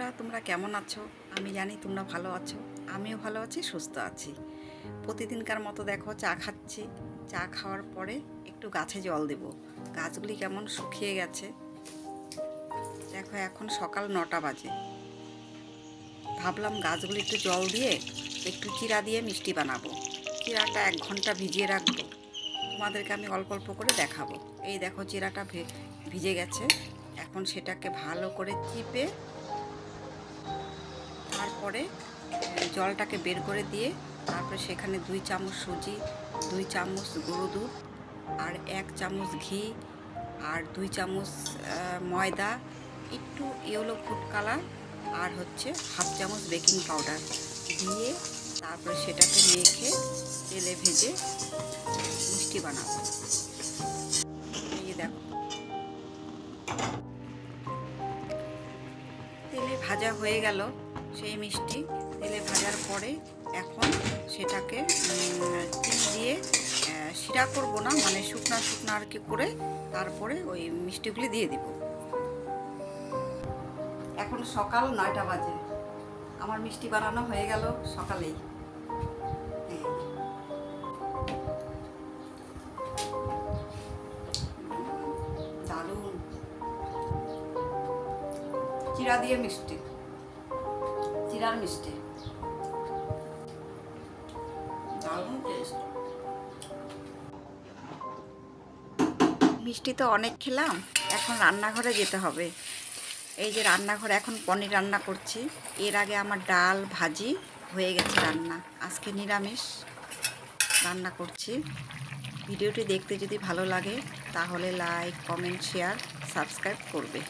বন্ধুরা, তোমরা কেমন আছো? আমি জানি তোমরা ভালো আছো। আমিও ভালো আছি, সুস্থ আছি। প্রতিদিনকার মতো দেখো, চা খাচ্ছি। চা খাওয়ার পরে একটু গাছে জল দেব। গাছগুলি কেমন শুকিয়ে গেছে। দেখো, এখন সকাল নটা বাজে। ভাবলাম গাছগুলি একটু জল দিয়ে একটু চিরা দিয়ে মিষ্টি বানাবো। চিরাটা এক ঘণ্টা ভিজিয়ে রাখব। তোমাদেরকে আমি অল্প অল্প করে দেখাবো। এই দেখো, চিরাটা ভিজে গেছে। এখন সেটাকে ভালো করে চিপে আহ, জলটাকে বের করে দিয়ে তারপরে সেখানে দুই চামচ সুজি দুই চামচ গরু দুধ আর এক চামচ ঘি আর দুই চামচ ময়দা একটু ইয়েলো ফুড কালার আর হচ্ছে হাফ চামচ বেকিং পাউডার দিয়ে তারপরে সেটাকে মেখে তেলে ভেজে মিষ্টি বানাবো। দেখো। তেলে ভাজা হয়ে গেল। সেই মিষ্টি তেলে ভাজার পরে এখন সেটাকে চিনি দিয়ে শিরা করব না মানে শুকনা শুকনা আর কি করে তারপরে ওই মিষ্টিগুলি দিয়ে দিব। এখন সকাল নয়টা বাজে। আমার মিষ্টি বানানো হয়ে গেল সকালেই। এই। দারুণ। চিরা দিয়ে মিষ্টি। চিরার মিষ্টি। মিষ্টি তো অনেক খেলাম, এখন রান্নাঘরে যেতে হবে। এই যে রান্নাঘরে এখন পনির রান্না করছি, এর আগে আমার ডাল ভাজি হয়ে গেছে রান্না, আজকে নিরামিষ রান্না করছি। ভিডিওটি দেখতে যদি ভালো লাগে, তাহলে লাইক কমেন্ট শেয়ার সাবস্ক্রাইব করবে।